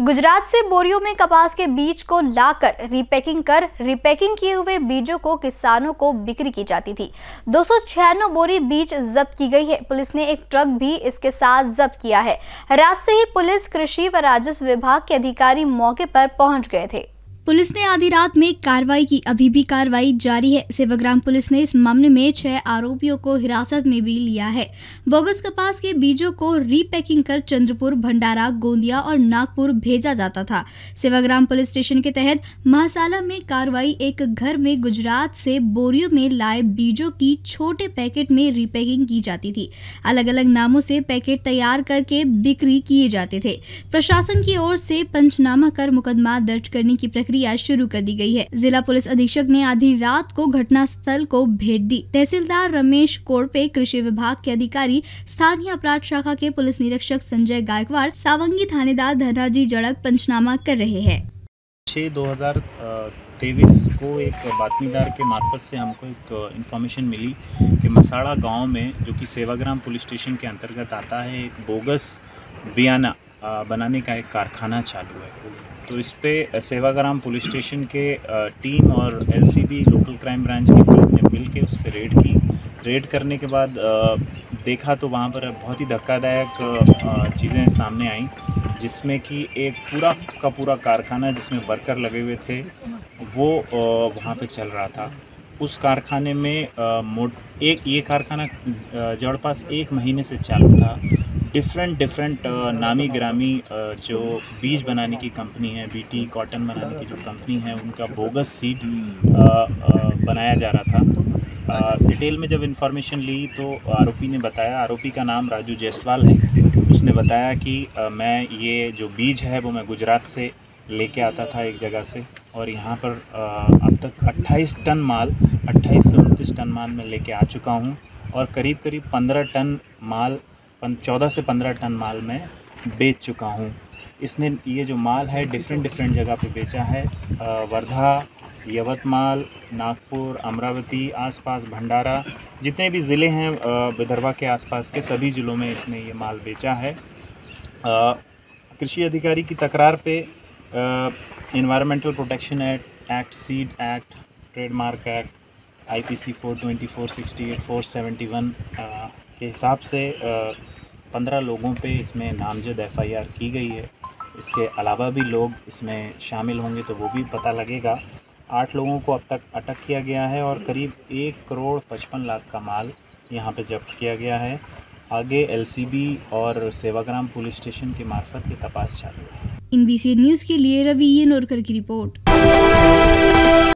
गुजरात से बोरियों में कपास के बीज को लाकर रिपैकिंग कर रिपैकिंग किए हुए बीजों को किसानों को बिक्री की जाती थी। दो सौ छियानवे बोरी बीज जब्त की गई है। पुलिस ने एक ट्रक भी इसके साथ जब्त किया है। रात से ही पुलिस, कृषि व राजस्व विभाग के अधिकारी मौके पर पहुँच गए थे। पुलिस ने आधी रात में कार्रवाई की। अभी भी कार्रवाई जारी है। सेवाग्राम पुलिस ने इस मामले में छह आरोपियों को हिरासत में भी लिया है। बोगस कपास के बीजों को रीपैकिंग कर चंद्रपुर, भंडारा, गोंदिया और नागपुर भेजा जाता था। सेवाग्राम पुलिस स्टेशन के तहत महासाला में कार्रवाई एक घर में गुजरात से बोरियों में लाए बीजों की छोटे पैकेट में रीपैकिंग की जाती थी। अलग अलग नामों से पैकेट तैयार करके बिक्री किए जाते थे। प्रशासन की ओर से पंचनामा कर मुकदमा दर्ज करने की प्रक्रिया प्रक्रिया शुरू कर दी गई है। जिला पुलिस अधीक्षक ने आधी रात को घटना स्थल को भेंट दी। तहसीलदार रमेश कोड़पे कृषि विभाग के अधिकारी, स्थानीय अपराध शाखा के पुलिस निरीक्षक संजय गायकवाड़, सावंगी थानेदार धनराजी जड़क पंचनामा कर रहे हैं। छः दो हज़ार तेईस को एक बातमीदार के मार्फत से हमको एक इन्फॉर्मेशन मिली कि मसाड़ा गाँव में, जो कि सेवाग्राम पुलिस स्टेशन के अंतर्गत आता है, एक बोगस बियाना बनाने का एक कारखाना चालू है। तो इस पर सेवाग्राम पुलिस स्टेशन के टीम और एलसीबी लोकल क्राइम ब्रांच की टीम ने मिल के उस पर रेड की। रेड करने के बाद देखा तो वहाँ पर बहुत ही धक्कादायक चीज़ें सामने आई, जिसमें कि एक पूरा का पूरा कारखाना जिसमें वर्कर लगे हुए थे, वो वहाँ पे चल रहा था। उस कारखाने में मोट, एक, ये कारखाना जड़ पास एक महीने से चालू था। डिफरेंट डिफरेंट uh, नामी ग्रामी uh, जो बीज बनाने की कंपनी है बीटी कॉटन बनाने की जो कंपनी है उनका बोगस सीड uh, बनाया जा रहा था। डिटेल में जब इन्फॉर्मेशन ली तो आरोपी ने बताया आरोपी का नाम राजू जायसवाल है। उसने बताया कि मैं ये जो बीज है वो मैं गुजरात से लेके आता था एक जगह से और यहाँ पर अब तक 28 टन माल 28 से उनतीस टन माल मैं लेके आ चुका हूँ और करीब करीब 15 टन माल चौदह से पंद्रह टन माल मैं बेच चुका हूँ। इसने ये जो माल है डिफरेंट डिफरेंट जगह पे बेचा है। वर्धा यवतमाल नागपुर अमरावती आसपास भंडारा जितने भी ज़िले हैं विदर्भा के आसपास के सभी ज़िलों में इसने ये माल बेचा है। कृषि अधिकारी की तकरार पे environmental protection act act seed act trademark act IPC 424, 68, 471 के हिसाब से पंद्रह लोगों पे इसमें नामजद एफआईआर की गई है। इसके अलावा भी लोग इसमें शामिल होंगे तो वो भी पता लगेगा। आठ लोगों को अब तक अटक किया गया है और करीब एक करोड़ पचपन लाख का माल यहाँ पे जब्त किया गया है। आगे एलसीबी और सेवाग्राम पुलिस स्टेशन के मार्फत ये तपास चालू है। इन न्यूज़ के लिए रवि नोरकर की रिपोर्ट।